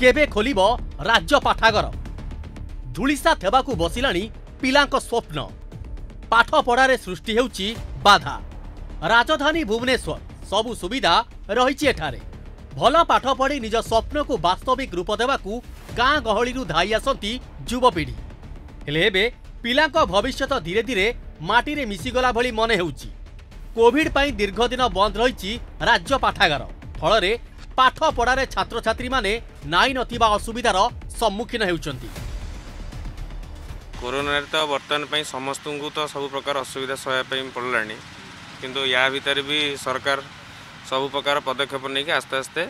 କେବେ ଖୋଲିବ ରାଜ୍ୟ ପାଠାଗାର ଧୂଳିସା ହେବାକୁ ବସିଲାଣି ପିଲାଙ୍କ ସ୍ୱପ୍ନ ପାଠପଢ଼ାରେ ସୃଷ୍ଟି ହେଉଛି ବାଧା ରାଜଧାନୀ ଭୁବନେଶ୍ୱର ସବୁ ସୁବିଧା ରହିଛି ଏଠାରେ ଭଲ ପାଠ ପଢ଼ି ନିଜ ସ୍ୱପ୍ନକୁ ବାସ୍ତବିକ ରୂପ ଦେବାକୁ ଗାଁ ଗହଳିରୁ ଧାଇ ଆସନ୍ତି ଯୁବପିଢ଼ି ହେଲେ ଏବେ ପିଲାଙ୍କ ଭବିଷ୍ୟତ ଧୀରେ ଧୀରେ ମାଟିରେ ମିଶିଗଲା ଭଳି ମନେ ହେଉଛି କୋଭିଡ୍ ପାଇଁ ଦୀର୍ଘ ଦିନ ବନ୍ଦ ରହିଛି ରାଜ୍ୟ ପାଠାଗାର ଫଳରେ ପାଠ ପଢ଼ାରେ ଛାତ୍ରଛାତ୍ରୀମାନେ ନାଇ ନଥିବା ଅସୁବିଧାର ସମ୍ମୁଖୀନ ହେଉଛନ୍ତି କରୋନାରେ ତ ବର୍ତ୍ତମାନ ପାଇଁ ସମସ୍ତଙ୍କୁ ତ ସବୁ ପ୍ରକାର ଅସୁବିଧା ସହିବା ପାଇଁ ପଡ଼ିଲାଣି କିନ୍ତୁ ୟା ଭିତରେ ବି ସରକାର ସବୁ ପ୍ରକାର ପଦକ୍ଷେପ ନେଇକି ଆସ୍ତେ ଆସ୍ତେ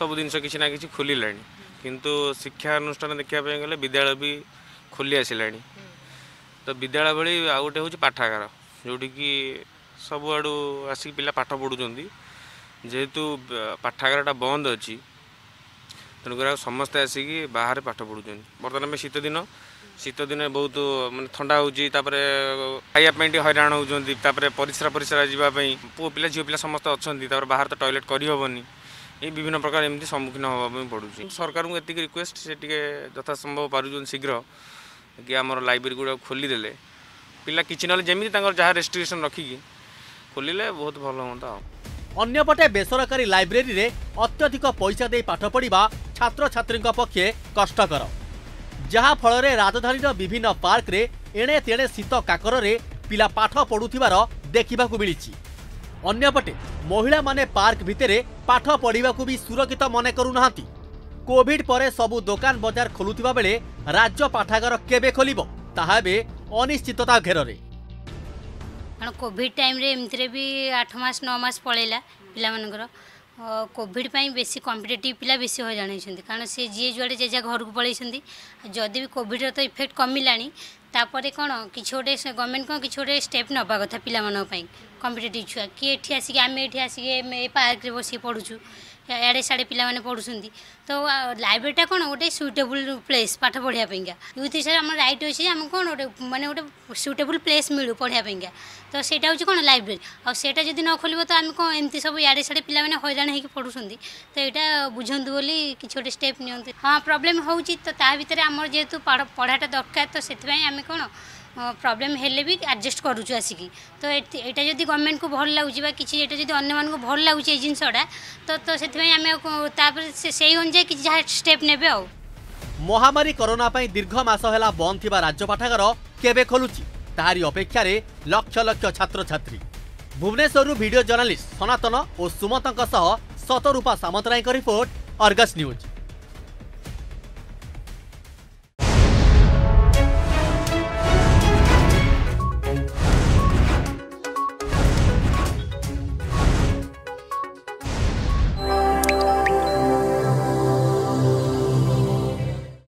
ସବୁ ଜିନିଷ କିଛି ନା କିଛି ଖୋଲିଲାଣି କିନ୍ତୁ ଶିକ୍ଷାନୁଷ୍ଠାନ ଦେଖିବା ପାଇଁ ଗଲେ ବିଦ୍ୟାଳୟ ବି ଖୋଲି ଆସିଲାଣି ତ ବିଦ୍ୟାଳୟ ଭଳି ଆଉ ଗୋଟେ ହେଉଛି ପାଠାଗାର ଯେଉଁଠିକି ସବୁଆଡ଼ୁ ଆସିକି ପିଲା ପାଠ ପଢ଼ୁଛନ୍ତି যেহেতু পাঠাগারটা বন্ধ ଅଛି ତେଣୁକରି ଆଉ ସମସ୍ତେ ଆସିକି ବାହାରେ ପାଠ ପଢ଼ୁଛନ୍ତି ବର୍ତ୍ତମାନ ଏବେ ଶୀତ ଦିନ ଶୀତ ଦିନେ ବହୁତ ମାନେ ଥଣ୍ଡା ହେଉଛି ତାପରେ ଖାଇବା ପାଇଁ ଟିକେ ହଇରାଣ ହେଉଛନ୍ତି ତାପରେ ପରିସ୍ରା ପରିସ୍ରା ଯିବା ପାଇଁ ପୁଅ ପିଲା ଝିଅ ପିଲା ସମସ୍ତେ ଅଛନ୍ତି ତାପରେ ବାହାରେ ତ ଟଏଲେଟ୍ କରିହେବନି এই বিভিন্ন প্রকার এমনি সম্মুখীন হওয়া পড়ুছি সরকার এতিক রিকোয়েস্ট সে টিকি যথাসম্ভব পারুন শীঘ্র কি আমার লাইব্রেরি গুড়া খোলিদেলে পিলা কিছু নহলে যেমি তাঁর যা রেস্ট্রিকশন রখিকি খোলিলে বহুত ভালো হতা ଅନ୍ୟପଟେ ବେସରକାରୀ ଲାଇବ୍ରେରୀରେ ଅତ୍ୟଧିକ ପଇସା ଦେଇ ପାଠ ପଢ଼ିବା ଛାତ୍ରଛାତ୍ରୀଙ୍କ ପକ୍ଷେ କଷ୍ଟକର ଯାହାଫଳରେ ରାଜଧାନୀର ବିଭିନ୍ନ ପାର୍କରେ ଏଣେ ତେଣେ ଶୀତ କାକରରେ ପିଲା ପାଠ ପଢ଼ୁଥିବାର ଦେଖିବାକୁ ମିଳିଛି ଅନ୍ୟପଟେ ମହିଳାମାନେ ପାର୍କ ଭିତରେ ପାଠ ପଢ଼ିବାକୁ ବି ସୁରକ୍ଷିତ ମନେ କରୁନାହାନ୍ତି କୋଭିଡ୍ ପରେ ସବୁ ଦୋକାନ ବଜାର ଖୋଲୁଥିବା ବେଳେ ରାଜ୍ୟ ପାଠାଗାର କେବେ ଖୋଲିବ ତାହା ଏବେ ଅନିଶ୍ଚିତତା ଘେରରେ କାରଣ କୋଭିଡ଼ ଟାଇମ୍ରେ ଏମିତିରେ ବି ଆଠ ମାସ ନଅ ମାସ ପଳେଇଲା ପିଲାମାନଙ୍କର କୋଭିଡ଼ ପାଇଁ ବେଶୀ କମ୍ପିଟେଟିଭ୍ ପିଲା ବେଶୀ ହଇରାଣ ହୋଇଛନ୍ତି କାରଣ ସେ ଯିଏ ଯୁଆଡ଼େ ଯେଝା ଘରକୁ ପଳେଇଛନ୍ତି ଯଦି ବି କୋଭିଡ଼ର ତ ଇଫେକ୍ଟ କମିଲାଣି ତାପରେ କ'ଣ କିଛି ଗୋଟେ ଗଭର୍ଣ୍ଣମେଣ୍ଟ କ'ଣ କିଛି ଗୋଟେ ଷ୍ଟେପ୍ ନେବା କଥା ପିଲାମାନଙ୍କ ପାଇଁ କମ୍ପିଟେଟିଭ୍ ଛୁଆ କିଏ ଏଠି ଆସିକି ଆମେ ଏଠି ଆସିକି ଏ ପାର୍କରେ ବସିକି ପଢ଼ୁଛୁ ଇଆଡ଼େ ସିଆଡ଼େ ପିଲାମାନେ ପଢ଼ୁଛନ୍ତି ତ ଲାଇବ୍ରେରୀଟା କ'ଣ ଗୋଟେ ସୁଇଟେବୁଲ୍ ପ୍ଲେସ୍ ପାଠ ପଢ଼ିବା ପାଇଁକା ୟୁଥ୍ ହିସାବରେ ଆମର ରାଇଟ୍ ଅଛି ଯେ ଆମକୁ କ'ଣ ଗୋଟେ ମାନେ ଗୋଟେ ସୁଇଟେବୁଲ୍ ପ୍ଲେସ୍ ମିଳୁ ପଢ଼ିବା ପାଇଁକା ତ ସେଇଟା ହେଉଛି କ'ଣ ଲାଇବ୍ରେରୀ ଆଉ ସେଇଟା ଯଦି ନ ଖୋଲିବ ତ ଆମେ କ'ଣ ଏମିତି ସବୁ ଇଆଡ଼େ ସିଆଡ଼େ ପିଲାମାନେ ହଇରାଣ ହେଇକି ପଢ଼ୁଛନ୍ତି ତ ଏଇଟା ବୁଝନ୍ତୁ ବୋଲି କିଛି ଗୋଟେ ଷ୍ଟେପ୍ ନିଅନ୍ତି ହଁ ପ୍ରୋବ୍ଲେମ୍ ହେଉଛି ତ ତା ଭିତରେ ଆମର ଯେହେତୁ ପଢ଼ାଟା ଦରକାର ତ ସେଥିପାଇଁ ଆମେ কোণ প্রোবলেম হলে বি আডজস্ট করুছু আসিকি তো এটা যদি গভর্নমেন্ট কু ভাল লাগুছে বা কিছু এটা যদি অন্য মানুষ ভাল লাগুছে এই জিনিসটা তো তো সেই আমি তাপরে সেই অনুযায়ী কিছু যা স্টেপ নেবে আও মহামারী করোনা পাই দীর্ঘ মাস হেলা বন্ধ থিবা রাজ্য পাঠাগার কেবে খোলুছি তাহারি অপেক্ষার লক্ষ লক্ষ ছাত্রছাত্রী ভুবনেশ্বর ভিডিও জর্নালিষ্ট সনাতন ও সুমতঙ্ সহ শতরূপা সামন্তরায় রিপোর্ট অর্গস নিউজ